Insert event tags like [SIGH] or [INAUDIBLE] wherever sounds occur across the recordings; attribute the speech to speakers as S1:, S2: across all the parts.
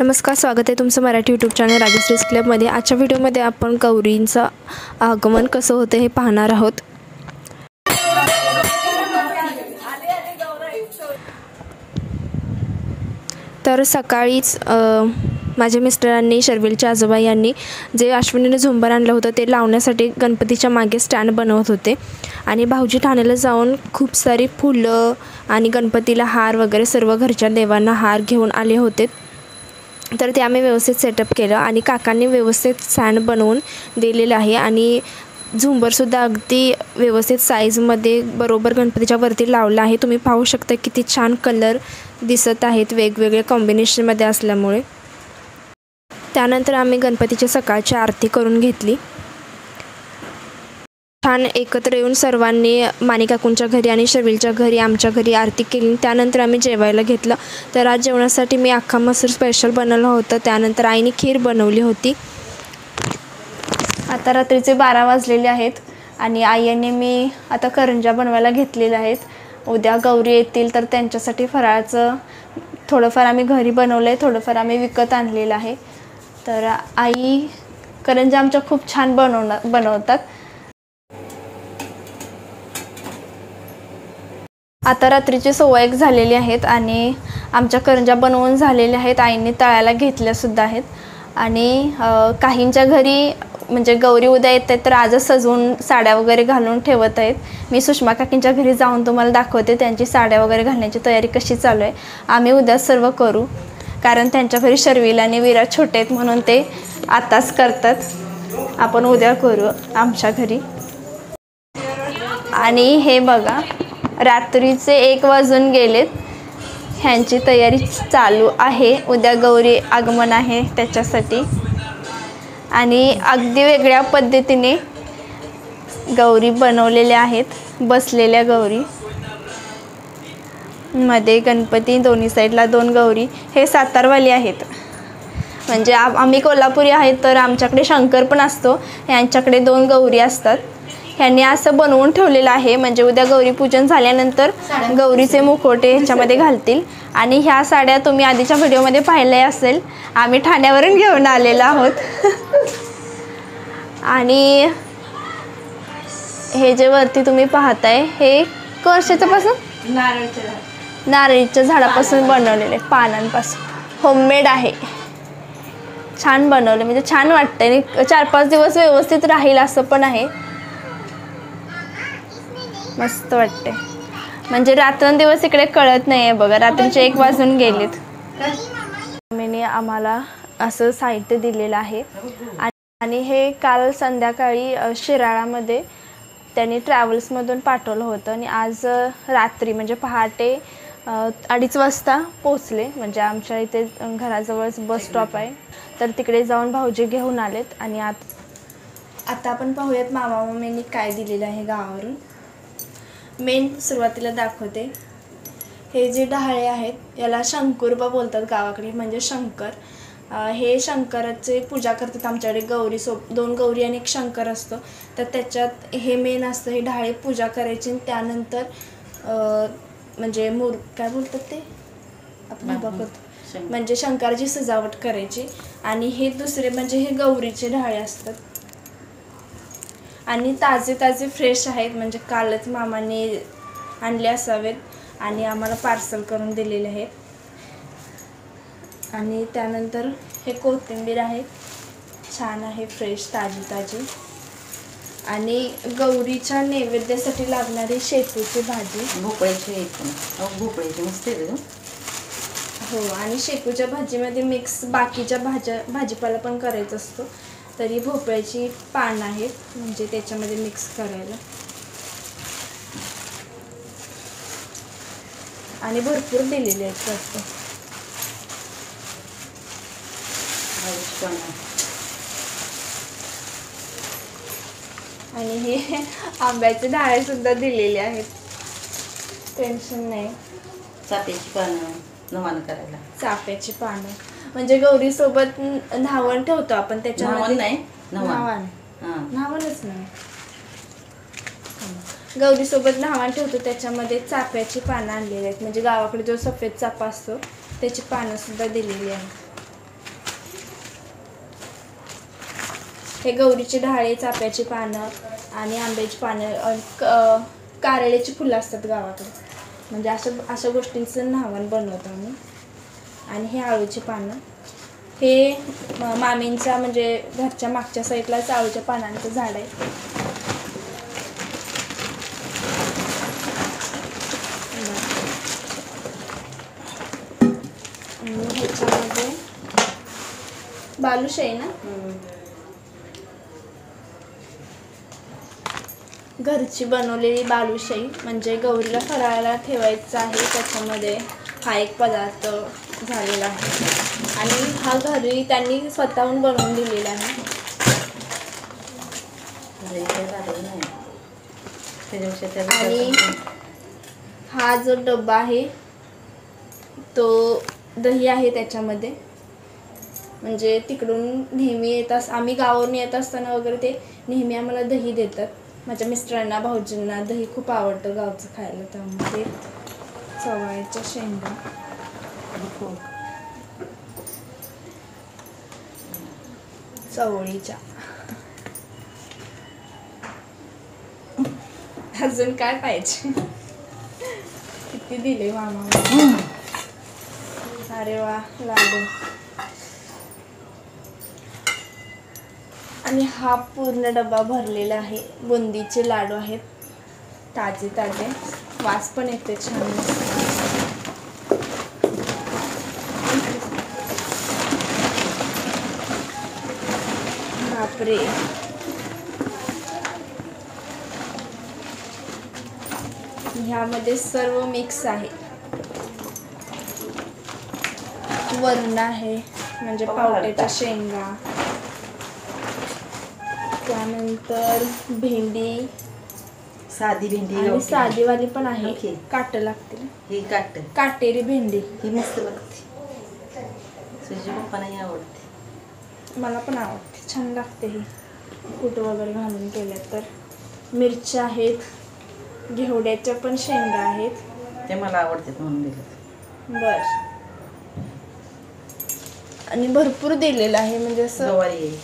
S1: नमस्कार स्वागत आहे तुमचं मराठी यूट्यूब चॅनल राजश्रीज क्लबमध्ये आजच्या व्हिडिओमध्ये आपण गौरींचं आगमन कसं होतं हे पाहणार आहोत. तर सकाळीच माझ्या मिस्टरांनी शर्विलच्या आजोबा यांनी जे अश्विनीने झुंबर आणलं होतं ते लावण्यासाठी गणपतीच्या मागे स्टँड बनवत होते. आणि भाऊजी ठाण्याला जाऊन खूप सारी फुलं आणि गणपतीला हार वगैरे सर्व घरच्या देवांना हार घेऊन आले होते. तर ते आम्ही व्यवस्थित सेटअप केलं आणि काकांनी व्यवस्थित सँड बनवून दिलेलं आहे आणि झुंबरसुद्धा अगदी व्यवस्थित साईजमध्ये बरोबर गणपतीच्या वरती लावलं आहे. तुम्ही पाहू शकता किती छान कलर दिसत आहेत वेगवेगळे कॉम्बिनेशनमध्ये असल्यामुळे. त्यानंतर आम्ही गणपतीची सकाळची आरती करून घेतली. छान एकत्र येऊन सर्वांनी माणिकाकूंच्या घरी आणि शर्विलच्या घरी आमच्या घरी आरती केली. त्यानंतर आम्ही जेवायला घेतलं. तर आज जेवणासाठी मी अख्खा मसूर स्पेशल बनवलं होतं. त्यानंतर आईने खीर बनवली होती. आता रात्रीचे बारा वाजलेले आहेत आणि आईने मी आता करंजा बनवायला घेतलेल्या आहेत. उद्या गौरी येतील तर त्यांच्यासाठी फराळाचं थोडंफार आम्ही घरी बनवलं आहे थोडंफार आम्ही विकत आणलेलं आहे. तर आई करंजा आमच्या खूप छान बनवणार बनवतात. आता रात्रीची सव्वा एक झालेली आहेत आणि आमच्या करंजा बनवून झालेल्या आहेत आईने तळायला घेतल्यासुद्धा आहेत. आणि काहींच्या घरी म्हणजे गौरी उद्या येत आहेत तर आजच सजवून साड्या वगैरे घालून ठेवत आहेत. मी सुषमा काकींच्या घरी जाऊन तुम्हाला दाखवते त्यांची साड्या वगैरे घालण्याची तयारी कशी चालू आहे. आम्ही उद्या सर्व करू कारण त्यांच्या घरी शर्विला आणि विराट छोटे आहेत म्हणून ते आताच करतात. आपण उद्या करू आमच्या घरी. आणि हे बघा रात्रीचे एक वाजून गेलेत. ह्यांची तयारी चालू आहे. उद्या गौरी आगमन आहे त्याच्यासाठी. आणि अगदी वेगळ्या पद्धतीने गौरी बनवलेल्या आहेत. बसलेल्या गौरी. मध्ये गणपती दोन्ही साईडला दोन गौरी. हे सातारवाली आहेत. म्हणजे आ आम्ही कोल्हापुरी आहेत तर आमच्याकडे शंकर पण असतो. यांच्याकडे दोन गौरी असतात. ह्यांनी असं बनवून ठेवलेलं आहे. म्हणजे उद्या गौरी पूजन झाल्यानंतर गौरीचे मुखोटे ह्याच्यामध्ये घालतील. आणि ह्या साड्या तुम्ही आधीच्या व्हिडिओमध्ये पाहिल्या असेल. आम्ही ठाण्यावरून घेऊन आलेलो आहोत. [LAUGHS] आणि हे जे वरती तुम्ही पाहताय हे वर्षाचं पासून नारळीच्या झाडापासून बनवलेले पानांपासून. होममेड आहे. छान बनवलं. म्हणजे छान वाटतं आणि चार पाच दिवस व्यवस्थित राहील असं पण आहे. मस्त वाटते म्हणजे रात्रंदिवस इकडे कळत नाही आहे बघा. रात्रीचे एक वाजून गेलेत. मम्मीने आम्हाला असं साहित्य दिलेलं आहे. आणि- हे काल संध्याकाळी शिराळामध्ये त्यांनी ट्रॅव्हल्समधून पाठवलं होतं. आणि आज रात्री म्हणजे पहाटे अडीच वाजता पोचले म्हणजे आमच्या इथे घराजवळच बस स्टॉप आहे. तर तिकडे जाऊन भाऊजी घेऊन आलेत. आणि आत आता आपण पाहूयात मामा मम्मींनी काय दिलेलं आहे गावावरून. मेन सुरुवातीला दाखवते. हे जे डहाळे आहेत याला शंकुरबा बोलतात गावाकडे म्हणजे शंकर. हे शंकराचे पूजा करतात आमच्याकडे गौरी सो दोन गौरी आणि एक शंकर असतो. तर त्याच्यात हे मेन असतं हे डहाळे पूजा करायची आणि त्यानंतर म्हणजे मूर काय बोलतात ते? आपण बघत म्हणजे शंकराची सजावट करायची. आणि हे दुसरे म्हणजे हे गौरीचे ढाळे असतात. आणि ताजे ताजे फ्रेश आहेत. म्हणजे कालच मामाने आणले असावेत आणि आम्हाला पार्सल करून दिलेले आहेत. आणि त्यानंतर हे कोथिंबीर आहे. छान आहे फ्रेश ताजी ताजी. आणि गौरीच्या नैवेद्यासाठी लागणारी शेपूची भाजी.
S2: भोपळ्याची भोपळ्याची मस्त.
S1: हो आणि शेपूच्या भाजीमध्ये मिक्स बाकीच्या भाज्या भाजीपाला पण करायचा असतो. तरी भोपळ्याची पानं आहेत म्हणजे त्याच्यामध्ये मिक्स करायला. आणि भरपूर दिलेले आहेत जास्त. आणि हे [LAUGHS] आंब्याचे डहाळे सुद्धा दिलेले आहेत टेन्शन नाही.
S2: चाफ्याची पानं नवान करायला.
S1: चाफ्याची पानं. म्हणजे गौरी सोबत धावण ठेवतो आपण त्याच्यामध्ये.
S2: नाही
S1: नाही. गौरी सोबत धावण ठेवतो त्याच्यामध्ये चाप्याची पानं आणलेली आहेत. म्हणजे गावाकडे जो सफेद चापा असतो त्याची पानं सुद्धा दिलेली आहेत. हे गौरीची ढाळे चाप्याची पानं आणि आंब्याची पानं कारळ्याची फुलं असतात गावाकडे. म्हणजे अशा अशा गोष्टींचं नावण बनवतो आम्ही. आणि हे आळूची पानं. हे मामींच्या म्हणजे घरच्या मागच्या साईडलाच आळूच्या पानांचं झाड आहे. आणि ह्याच्यामध्ये बालुशाही ना? घरची बनवलेली बालुशाही म्हणजे गौरीला फराळाला ठेवायचं आहे त्याच्यामध्ये. हा एक पदार्थ झालेला आहे. आणि हा घरी त्यांनी स्वतःहून बनवून दिलेला आहे.
S2: त्याला
S1: आणि- हा जो डब्बा आहे तो दही आहे त्याच्यामध्ये. म्हणजे तिकडून नेहमी येत अस आम्ही गावावरून येत असताना वगैरे ते नेहमी आम्हाला दही देतात. माझ्या मिस्टरांना भाऊजींना दही खूप आवडतं गावचं खायला त्यामुळे चवळ्याच्या शेंगा. चवळीच्या. अजून काय पाहिजे? किती दिले मामा? अरे वा लाडू. आणि हा पूर्ण डबा भरलेला आहे. बुंदीचे लाडू आहेत. ताजे ताजे. वास पण येते छान. बापरे. ह्यामध्ये सर्व मिक्स आहे. वरण आहे म्हणजे पावट्याच्या शेंगा. त्यानंतर भेंडी.
S2: साधी भेंडी
S1: आणि
S2: गावठी.
S1: साधीवाली पण आहे.
S2: ओके.
S1: काट लागतील.
S2: ही काट.
S1: काटेरी भेंडी.
S2: ही मस्त लागते. तुझ्या पप्पांनाही आवडते.
S1: मला पण आवडते. छान लागते ही. कूट वगैरे घालून केल्या तर. मिरच्या आहेत. घेवड्याच्या पण शेंगा आहेत.
S2: ते मला आवडतात म्हणून दिलं
S1: बर. आणि भरपूर दिलेलं आहे. म्हणजे असं
S2: गवारी आहे.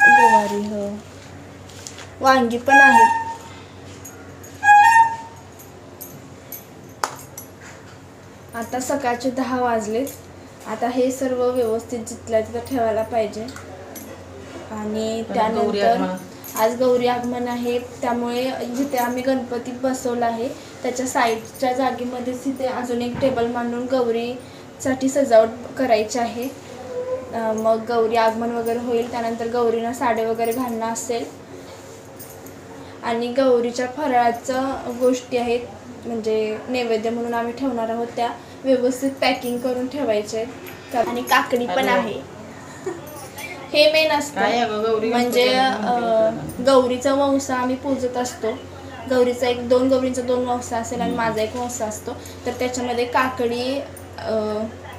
S1: गवारी हो. वांगी पण आहेत आता सकाळचे दहा वाजलेत. आता हे सर्व व्यवस्थित जिथल्या तिथं ठेवायला पाहिजे. आणि त्यानंतर. आज गौरी आगमन आहे. त्यामुळे जिथे आम्ही गणपती बसवला आहे त्याच्या साईडच्या जागेमध्येच तिथे अजून एक टेबल मांडून गौरीसाठी सजावट करायची आहे. मग गौरी आगमन वगैरे होईल. त्यानंतर गौरीना साडे वगैरे घालणं असेल. आणि गौरीच्या फराळाचं गोष्टी आहेत. म्हणजे नैवेद्य म्हणून आम्ही ठेवणार आहोत त्या व्यवस्थित पॅकिंग करून ठेवायच्या आहेत आणि काकडी पण. आहे. हे मेन असतं. म्हणजे गौरीचा वंसा आम्ही पूजत असतो. गौरीचा एक दोन गौरींचा दोन वंसा असेल आणि माझा एक वंसा असतो. तर त्याच्यामध्ये काकडी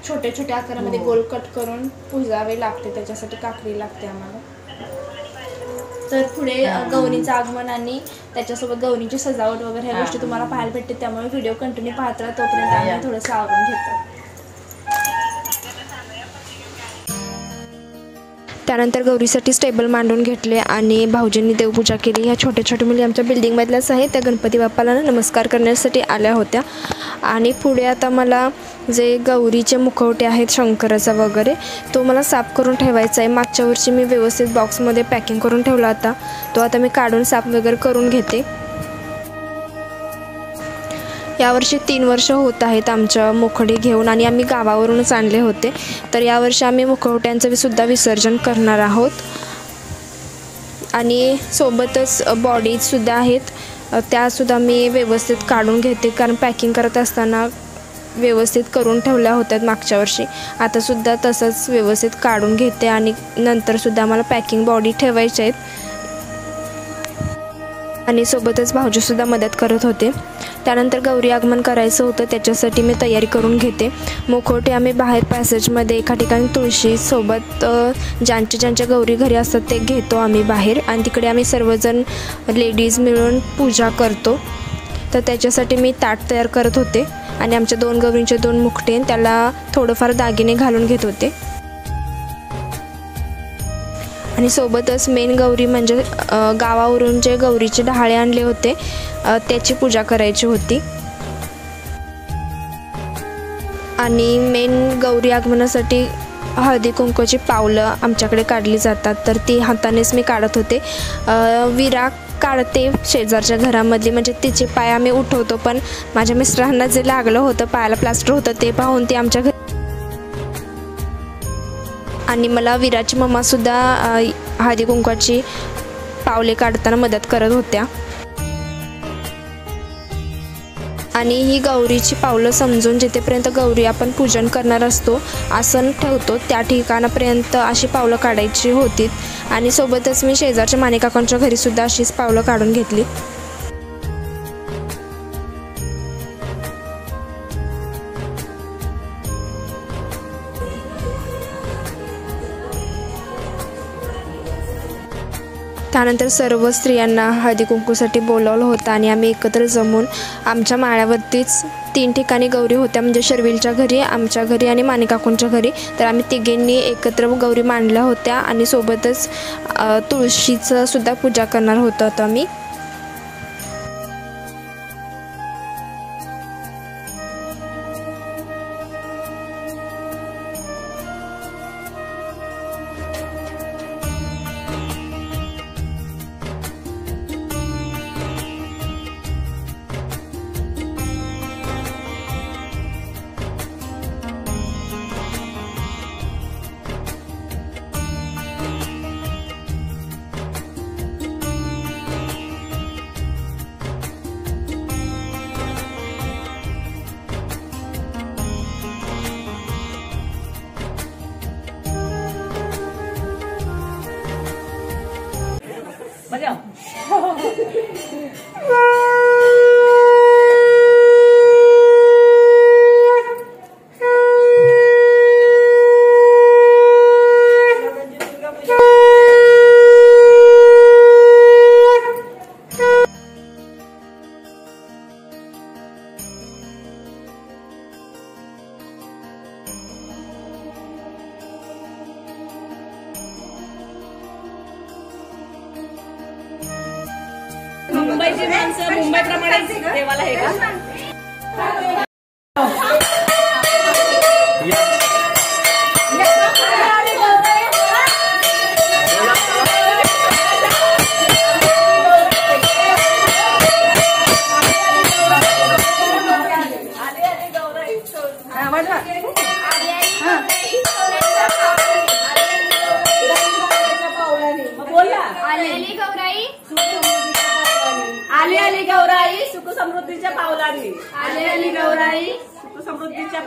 S1: छोट्या छोट्या आकारामध्ये
S2: हो.
S1: गोल कट करून पुजावे लागते त्याच्यासाठी काकडी लागते आम्हाला. तर पुढे गौरीचं आगमन आणि त्याच्यासोबत गौरीची सजावट वगैरे ह्या. गोष्टी तुम्हाला पाहायला भेटते त्यामुळे व्हिडिओ कंटिन्यू पाहत राहा तोपर्यंत आम्ही. थोडंसं आवरून घेतो त्यानंतर गौरीसाठी स्टेबल मांडून घेतले आणि भाऊजींनी देवपूजा केली. ह्या छोट्या छोट्या मुली आमच्या बिल्डिंगमधल्याच आहेत. त्या गणपती बाप्पाला ना नमस्कार करण्यासाठी आल्या होत्या. आणि पुढे आता मला जे गौरीचे मुखवटे आहेत शंकराचा वगैरे तो मला साफ करून ठेवायचा आहे. मागच्या वर्षी मी व्यवस्थित बॉक्समध्ये पॅकिंग करून ठेवला होता. तो आता मी काढून साफ वगैरे करून घेते. यावर्षी तीन वर्ष होत आहेत आमच्या मुखडी घेऊन आणि आम्ही गावावरूनच आणले होते. तर यावर्षी आम्ही मुखवट्यांचं सुद्धा विसर्जन करणार आहोत. आणि सोबतच बॉडीजसुद्धा आहेत. त्यासुद्धा मी व्यवस्थित काढून घेते. कारण पॅकिंग करत असताना व्यवस्थित करून ठेवल्या होत्या मागच्या वर्षी. आतासुद्धा तसंच व्यवस्थित काढून घेते आणि नंतरसुद्धा आम्हाला पॅकिंग बॉडी ठेवायच्या आहेत. आणि सोबतच भाऊजीसुद्धा मदत करत होते. त्यानंतर गौरी आगमन करायचं होतं त्याच्यासाठी मी तयारी करून घेते. मुखवटे आम्ही बाहेर पॅसेजमध्ये एका ठिकाणी तुळशीसोबत ज्यांच्या ज्यांच्या गौरी घरी असतात ते घेतो आम्ही बाहेर. आणि तिकडे आम्ही सर्वजण लेडीज मिळून पूजा करतो. तर त्याच्यासाठी मी ताट तयार करत होते. आणि आमच्या दोन गौरींचे दोन मुखटे त्याला थोडंफार दागिने घालून घेत होते.
S3: आणि सोबतच मेन गौरी म्हणजे गावावरून जे गौरीचे डहाळे आणले होते त्याची पूजा करायची होती. आणि मेन गौरी आगमनासाठी हळदी कुंकूची पावलं आमच्याकडे काढली जातात तर ती हातानेच मी काढत होते. विरा काढते शेजारच्या घरामधली म्हणजे तिचे पाय आम्ही उठवतो पण माझ्या मिस्टरांना जे लागलं होतं पायाला प्लास्टर होतं ते पाहून ती आमच्या घरी आणि मला विराची मम्मासुद्धा हळदी कुंकवाची पावले काढताना मदत करत होत्या. आणि ही गौरीची पावलं समजून जिथेपर्यंत गौरी आपण पूजन करणार असतो आसन ठेवतो त्या ठिकाणापर्यंत अशी पावलं काढायची होती आणि सोबतच मी शेजारच्या मानेकाकांच्या घरीसुद्धा अशीच पावलं काढून घेतली. त्यानंतर सर्व स्त्रियांना हळदी कुंकूसाठी बोलावलं होतं आणि आम्ही एकत्र जमून आमच्या माळ्यावरतीच तीन ठिकाणी गौरी होत्या म्हणजे शर्विलच्या घरी आमच्या घरी आणि माणिकाकूंच्या घरी. तर आम्ही तिघींनी एकत्र गौरी मांडल्या होत्या आणि सोबतच तुळशीचं सुद्धा पूजा करणार होतो आता आम्ही.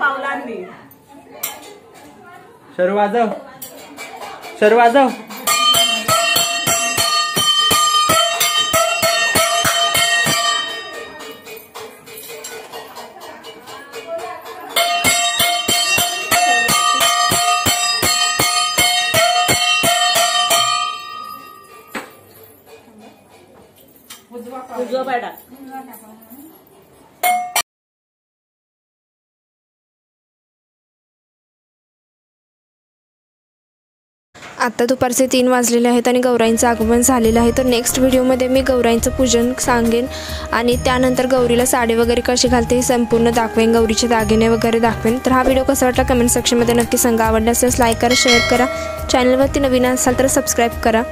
S1: पावलांनी.
S4: शरू वाजव शरू वाजव
S3: आत्ता दुपारचे तीन वाजलेले आहेत आणि गौराईंचं आगमन झालेलं आहे. तर नेक्स्ट व्हिडिओमध्ये मी गौराईंचं पूजन सांगेन आणि त्यानंतर गौरीला साडी वगैरे कशी घालते हे संपूर्ण दाखवेन गौरीचे दागिने वगैरे दाखवेन. तर हा व्हिडिओ कसा वाटला कमेंट सेक्शनमध्ये नक्की सांगा. आवडला असल्यास लाईक करा शेअर करा. चॅनलवरती नवीन असाल तर सबस्क्राईब करा.